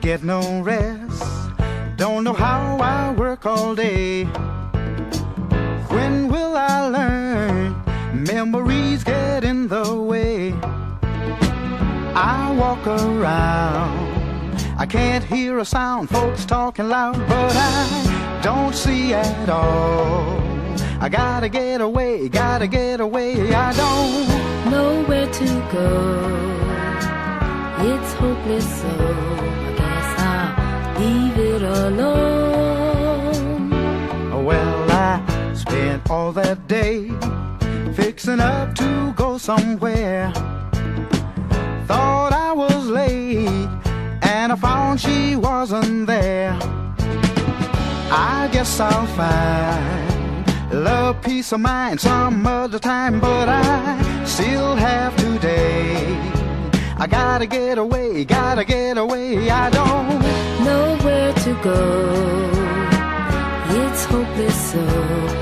get no rest. Don't know how I work all day. When will I learn? Memories get in the way. I walk around. I can't hear a sound, folks talking loud, but I don't see at all. I gotta get away, gotta get away. I don't know where to go. It's hopeless, so all that day fixing up to go somewhere. Thought I was late, and I found she wasn't there. I guess I'll find love, peace of mind some other time, but I still have today. I gotta get away, gotta get away. I don't know where to go. It's hopeless, so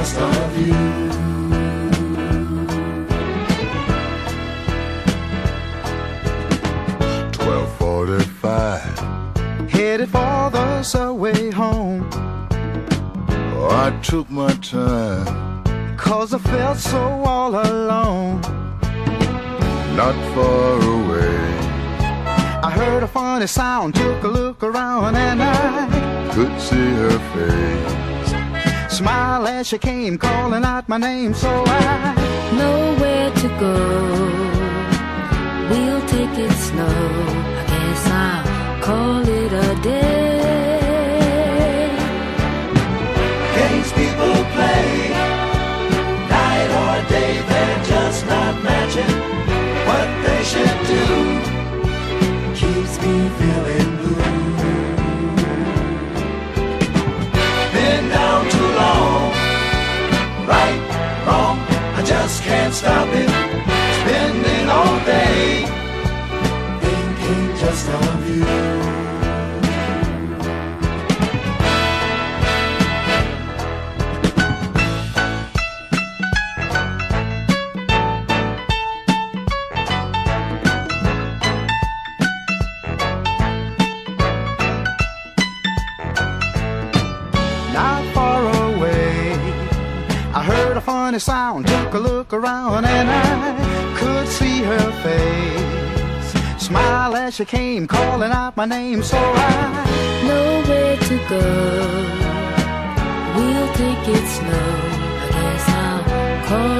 of you. Twelve forty-five, headed for the subway home. Oh, I took my time, cause I felt so all alone. Not far away. I heard a funny sound, took a look around, and I could see her face. Smile as she came, calling out my name, so I know where to go. We'll take it slow. I guess I'll call it a day. Games people play, night or day, they're just not matching what they should do. Keeps me feeling just can't stop it. A funny sound, took a look around, and I could see her face. Smile as she came, calling out my name, so I know where to go. We'll take it slow. I guess I'll call.